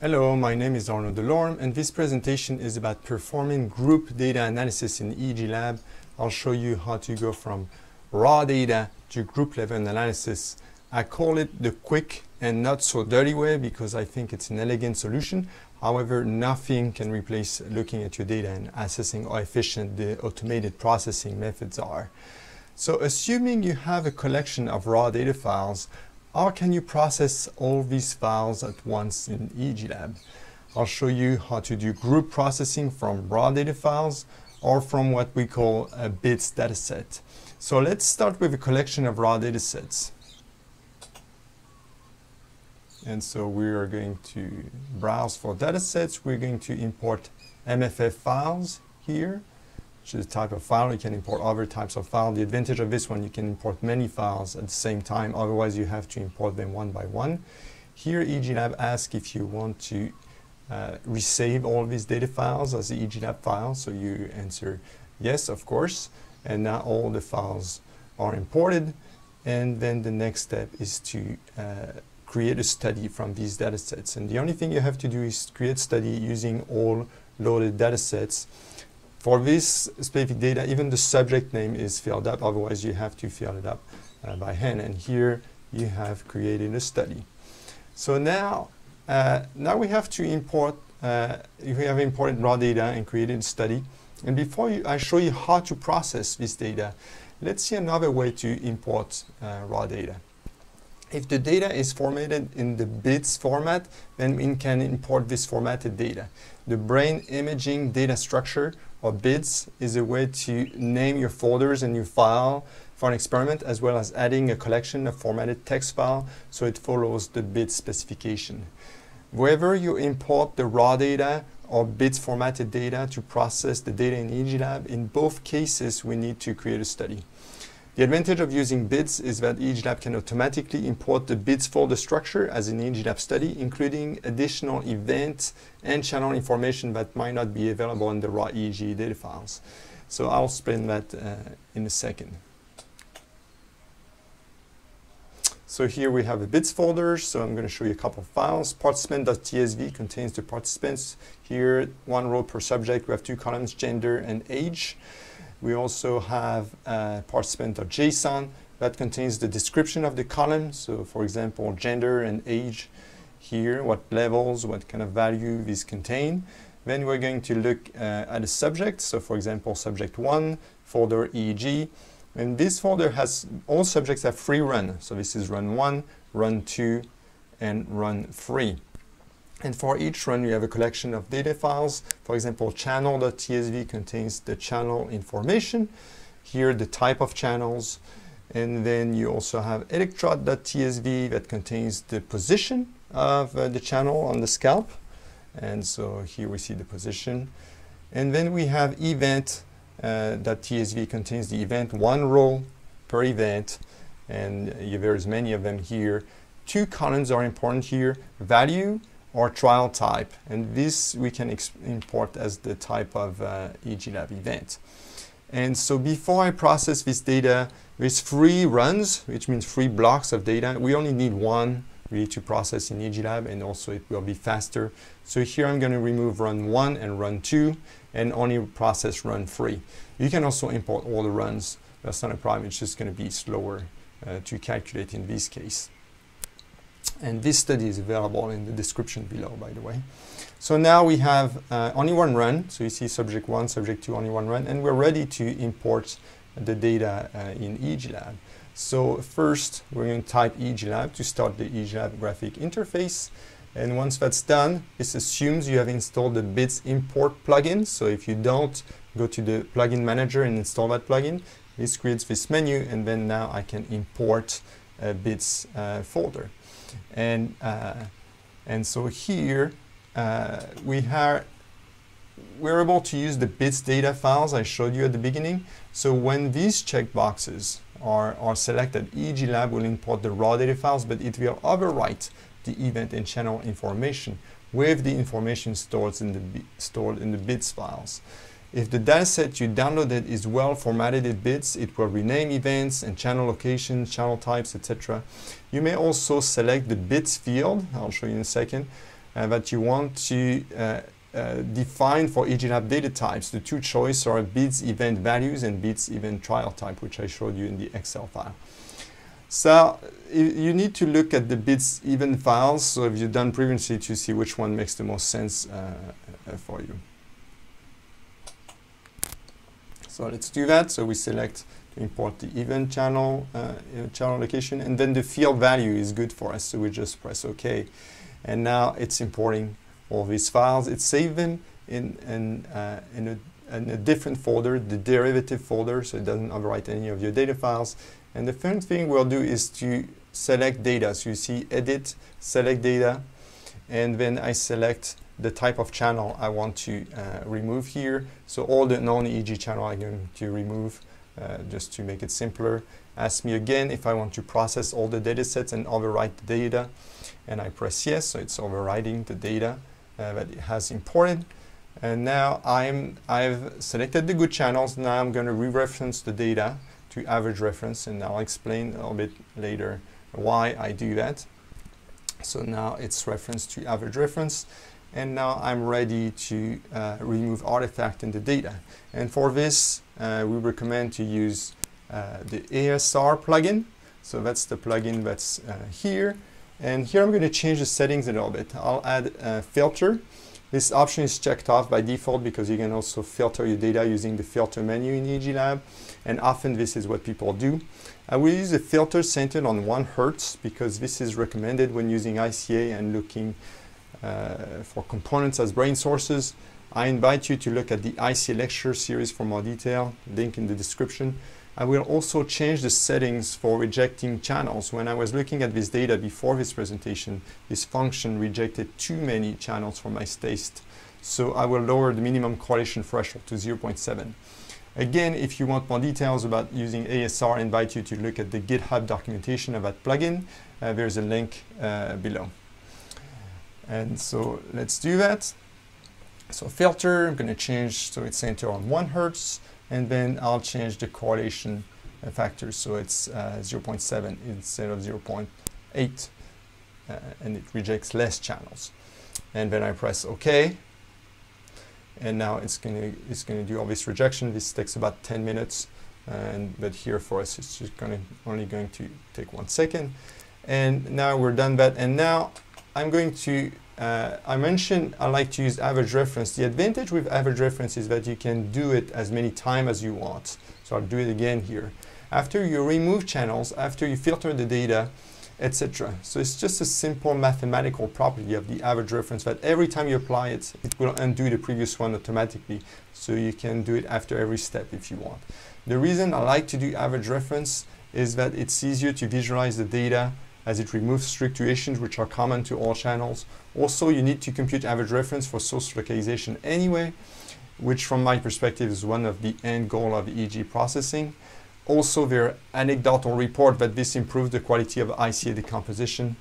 Hello, my name is Arnaud Delorme and this presentation is about performing group data analysis in EEG Lab. I'll show you how to go from raw data to group level analysis. I call it the quick and not so dirty way because I think it's an elegant solution. However, nothing can replace looking at your data and assessing how efficient the automated processing methods are. So assuming you have a collection of raw data files, how can you process all these files at once in EEG Lab? I'll show you how to do group processing from raw data files or from what we call a BIDS dataset. So let's start with a collection of raw data sets. And so we are going to browse for datasets. We're going to import MFF files here a type of file. You can import other types of file. The advantage of this one, you can import many files at the same time. Otherwise, you have to import them one by one. Here, EEG Lab asks if you want to uh, resave all these data files as the EEG Lab file. So you answer yes, of course. And now all the files are imported. And then the next step is to uh, create a study from these data sets. And the only thing you have to do is create study using all loaded data sets. For this specific data, even the subject name is filled up, otherwise you have to fill it up uh, by hand. And here you have created a study. So now, uh, now we have to import, uh, we have imported raw data and created a study. And before you, I show you how to process this data, let's see another way to import uh, raw data. If the data is formatted in the BIDS format, then we can import this formatted data. The brain imaging data structure or BIDS is a way to name your folders and your file for an experiment as well as adding a collection of formatted text file so it follows the BIDS specification. Wherever you import the raw data or BIDS formatted data to process the data in EEG Lab, in both cases we need to create a study. The advantage of using BIDS is that EEG Lab can automatically import the BIDS folder structure as in EEG Lab study, including additional events and channel information that might not be available in the raw EEG data files. So I'll explain that uh, in a second. So here we have a BIDS folder, so I'm going to show you a couple of files. Participant.tsv contains the participants. Here, one row per subject. We have two columns, gender and age. We also have a participant.json that contains the description of the column. So for example, gender and age here, what levels, what kind of value these contain. Then we're going to look uh, at a subject. So for example, subject one, folder EEG. And this folder has all subjects have free run. So this is run one, run two, and run three. And for each run, you have a collection of data files. For example, channel.tsv contains the channel information. Here, the type of channels. And then you also have electrode.tsv that contains the position of uh, the channel on the scalp. And so here we see the position. And then we have event.tsv uh, contains the event, one row per event. And uh, there's many of them here. Two columns are important here, value or trial type. And this we can import as the type of uh, EEG Lab event. And so before I process this data, with three runs, which means three blocks of data. We only need one really to process in EEG Lab and also it will be faster. So here I'm going to remove run one and run two and only process run three. You can also import all the runs. That's not a problem. It's just going to be slower uh, to calculate in this case. And this study is available in the description below, by the way. So now we have uh, only one run. So you see subject one, subject two, only one run. And we're ready to import the data uh, in EEG Lab. So first, we're going to type EEG Lab to start the EEG Lab graphic interface. And once that's done, this assumes you have installed the BIDS import plugin. So if you don't, go to the plugin manager and install that plugin. This creates this menu, and then now I can import a BIDS uh, folder. And, uh, and so here uh, we have we're able to use the BIDS data files I showed you at the beginning. So when these checkboxes are, are selected, EEG Lab will import the raw data files, but it will overwrite the event and channel information with the information stored in the, stored in the BIDS files. If the dataset you downloaded is well formatted in BIDS, it will rename events and channel locations, channel types, etc. You may also select the BIDS field, I'll show you in a second, uh, that you want to uh, uh, define for EEGLAB data types. The two choices are BIDS event values and BIDS event trial type, which I showed you in the Excel file. So you need to look at the BIDS event files, so if you've done previously to see which one makes the most sense uh, uh, for you. So let's do that. So we select to import the event channel, uh, channel location, and then the field value is good for us. So we just press OK. And now it's importing all these files. It saved them in, in, uh, in, a, in, a, different folder, the derivative folder, so it doesn't overwrite any of your data files. And the first thing we'll do is to select data. So you see edit, select data, and then I select the type of channel I want to uh, remove here. So all the non-EEG channel I'm going to remove uh, just to make it simpler. Ask me again if I want to process all the data sets and overwrite the data. And I press yes, so it's overwriting the data uh, that it has imported. And now I'm, I've selected the good channels. Now I'm going to re-reference the data to average reference, and I'll explain a little bit later why I do that. So now it's referenced to average reference, and now I'm ready to uh, remove artifact in the data. And for this, uh, we recommend to use uh, the ASR plugin. So that's the plugin that's uh, here. And here I'm going to change the settings a little bit. I'll add a filter. This option is checked off by default because you can also filter your data using the filter menu in EEGLab. And often this is what people do. I will use a filter centered on 1 Hertz because this is recommended when using ICA and looking uh, for components as brain sources. I invite you to look at the IC lecture series for more detail, link in the description. I will also change the settings for rejecting channels. When I was looking at this data before this presentation, this function rejected too many channels for my taste. So I will lower the minimum correlation threshold to 0.7. Again, if you want more details about using ASR, I invite you to look at the GitHub documentation of that plugin. Uh, there's a link uh, below. And so let's do that. So filter, I'm going to change so it's centered on 1 hertz and then I'll change the correlation factor so it's uh, 0.7 instead of 0.8 uh, and it rejects less channels. And then I press OK. And now it's going to it's going to do all this rejection. This takes about 10 minutes and but here for us it's just going to only going to take one second. And now we're done that. And now I'm going to uh, I mentioned I like to use average reference. The advantage with average reference is that you can do it as many times as you want. So I'll do it again here. After you remove channels, after you filter the data, etc. So it's just a simple mathematical property of the average reference that every time you apply it, it will undo the previous one automatically. So you can do it after every step if you want. The reason I like to do average reference is that it's easier to visualize the data as it removes fluctuations which are common to all channels. Also, you need to compute average reference for source localization anyway, which from my perspective is one of the end goal of EEG processing. Also, there are anecdotal report that this improves the quality of ICA decomposition.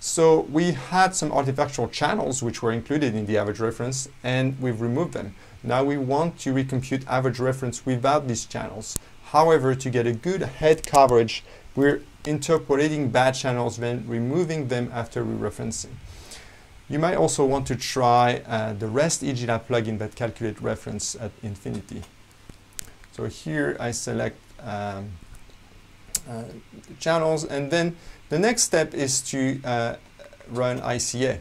So we had some artifactual channels which were included in the average reference and we've removed them. Now we want to recompute average reference without these channels. However, to get a good head coverage, we're interpolating bad channels, then removing them after re-referencing. You might also want to try uh, the REST EEGLab plugin that calculate reference at infinity. So here I select um, uh, channels and then the next step is to uh, run ICA.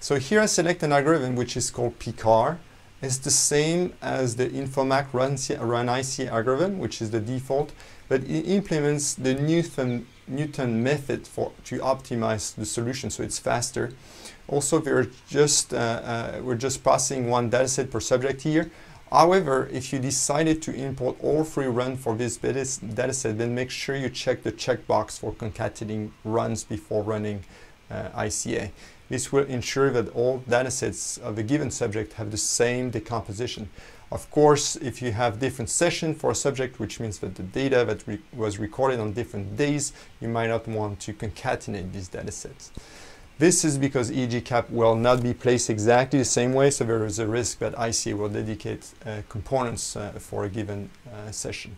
So here I select an algorithm which is called Picard. It's the same as the Infomax run, run ICA algorithm, which is the default but it implements the Newton, Newton method for to optimize the solution so it's faster. Also, we're just, uh, uh, we're just processing one dataset per subject here. However, if you decided to import all three runs for this dataset, then make sure you check the checkbox for concatenating runs before running uh, ICA. This will ensure that all datasets of a given subject have the same decomposition. Of course, if you have different sessions for a subject, which means that the data that re was recorded on different days, you might not want to concatenate these data sets. This is because EEG cap will not be placed exactly the same way, so there is a risk that ICA will dedicate uh, components uh, for a given uh, session.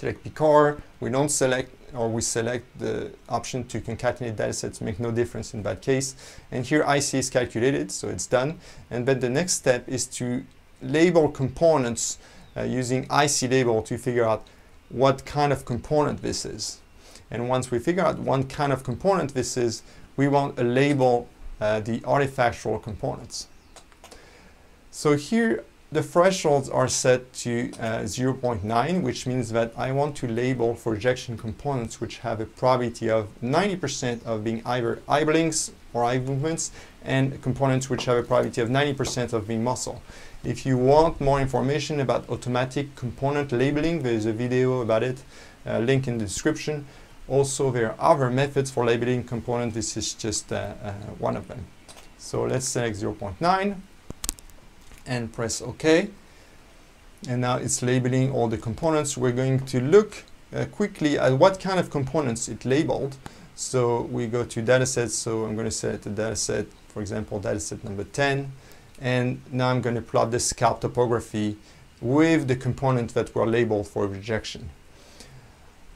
Select Picard, we don't select or we select the option to concatenate datasets, make no difference in that case. And here IC is calculated, so it's done. And then the next step is to label components uh, using ICLabel to figure out what kind of component this is. And once we figure out what kind of component this is, we want to label uh, the artifactual components. So here the thresholds are set to uh, 0.9, which means that I want to label for ejection components which have a probability of 90% of being either eye blinks or eye movements, and components which have a probability of 90% of being muscle. If you want more information about automatic component labeling, there's a video about it, uh, link in the description. Also, there are other methods for labeling components. This is just uh, uh, one of them. So let's select 0.9 and press OK. And now it's labeling all the components. We're going to look uh, quickly at what kind of components it labeled. So we go to datasets. So I'm going to select a dataset, for example, dataset number 10. And now I'm going to plot the scalp topography with the component that were labeled for rejection.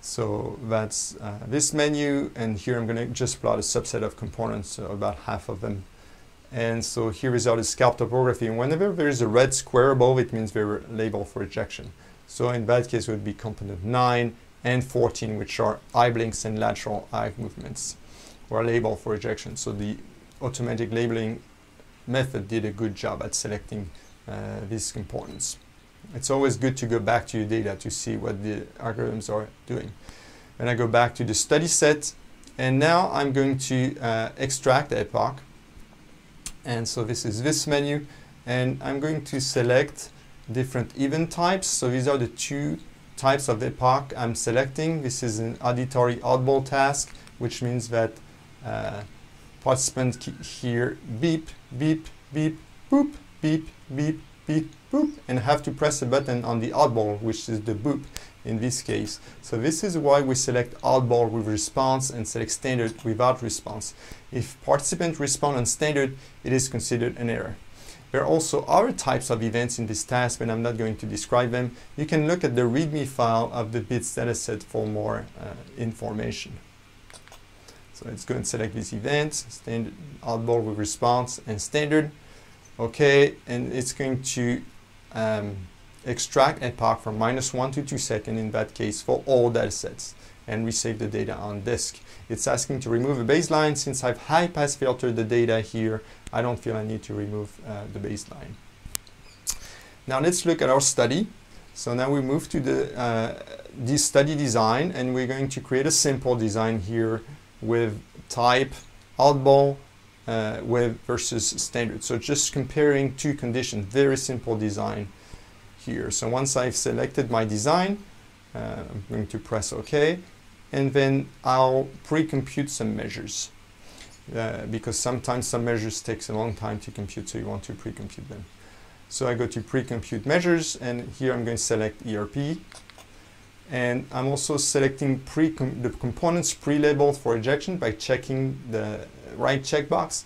So that's uh, this menu, and here I'm going to just plot a subset of components, so about half of them and so here is our scalp topography. And whenever there is a red square above, it means they're labeled for ejection. So in that case, it would be component 9 and 14, which are eye blinks and lateral eye movements, were labeled for ejection. So the automatic labeling method did a good job at selecting uh, these components. It's always good to go back to your data to see what the algorithms are doing. And I go back to the study set, and now I'm going to uh, extract the epoch and so this is this menu. And I'm going to select different event types. So these are the two types of epoch I'm selecting. This is an auditory oddball task, which means that uh, participants hear beep, beep, beep, boop, beep, beep, beep, boop, and have to press a button on the oddball, which is the boop in this case. So this is why we select oddball with response and select standard without response. If participants respond on standard, it is considered an error. There are also other types of events in this task, but I'm not going to describe them. You can look at the README file of the BIDS dataset for more uh, information. So let's go and select these events, standard, oddball with response, and standard. Okay, and it's going to um, extract epoch from minus 1 to 2 seconds in that case for all data sets and resave the data on disk. It's asking to remove a baseline. Since I've high pass filtered the data here, I don't feel I need to remove uh, the baseline. Now let's look at our study. So now we move to the uh, this study design and we're going to create a simple design here with type oddball uh, with versus standard. So just comparing two conditions, very simple design here. So once I've selected my design, uh, I'm going to press OK, and then I'll pre-compute some measures. Uh, because sometimes some measures takes a long time to compute, so you want to pre-compute them. So I go to pre-compute measures, and here I'm going to select ERP. And I'm also selecting pre the components pre-labeled for ejection by checking the right checkbox.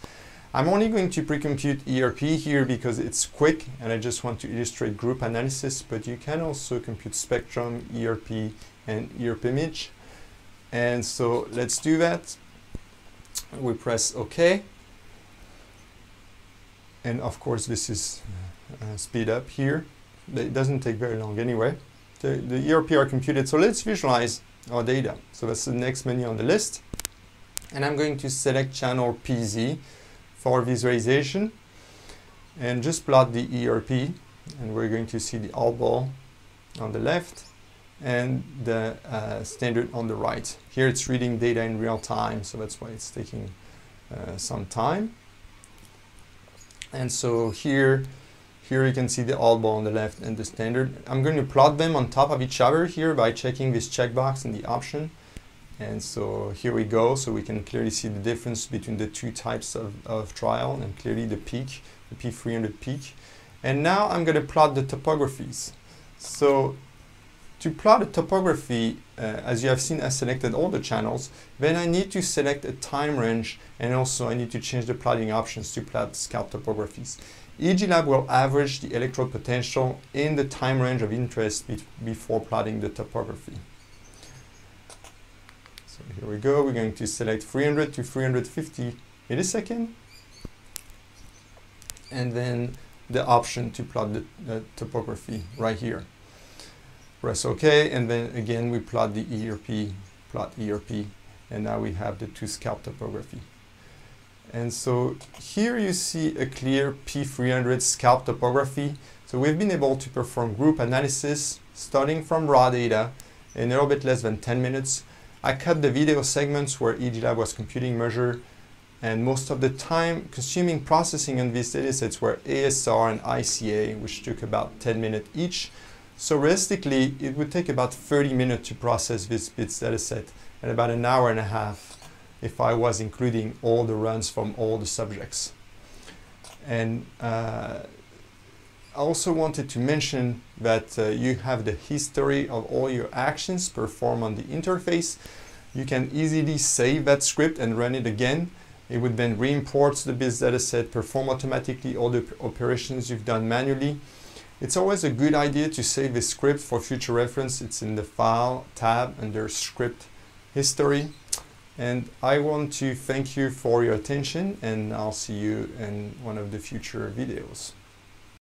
I'm only going to pre-compute ERP here because it's quick and I just want to illustrate group analysis, but you can also compute spectrum, ERP, and ERP image. And so let's do that. We press OK. And of course, this is uh, speed up here. It doesn't take very long anyway. The, the ERP are computed. So let's visualize our data. So that's the next menu on the list. And I'm going to select channel PZ for visualization and just plot the ERP and we're going to see the oddball on the left and the uh, standard on the right. Here it's reading data in real time so that's why it's taking uh, some time. And so here here you can see the oddball on the left and the standard. I'm going to plot them on top of each other here by checking this checkbox in the option and so here we go. So we can clearly see the difference between the two types of, of trial and clearly the peak, the P300 peak. And now I'm going to plot the topographies. So to plot a topography, uh, as you have seen, I selected all the channels. Then I need to select a time range and also I need to change the plotting options to plot scalp topographies. EEGLAB will average the electrode potential in the time range of interest be before plotting the topography. So here we go, we're going to select 300 to 350 millisecond and then the option to plot the, the topography right here. Press OK and then again we plot the ERP, plot ERP and now we have the two scalp topography. And so here you see a clear P300 scalp topography. So we've been able to perform group analysis starting from raw data in a little bit less than 10 minutes. I cut the video segments where EEGLAB was computing measure and most of the time consuming processing on these datasets were ASR and ICA which took about 10 minutes each. So realistically it would take about 30 minutes to process this BIDS dataset and about an hour and a half if I was including all the runs from all the subjects. And uh, I also wanted to mention that uh, you have the history of all your actions performed on the interface. You can easily save that script and run it again. It would then re-import the BIDS dataset, perform automatically all the operations you've done manually. It's always a good idea to save a script for future reference. It's in the File tab under Script History. And I want to thank you for your attention and I'll see you in one of the future videos.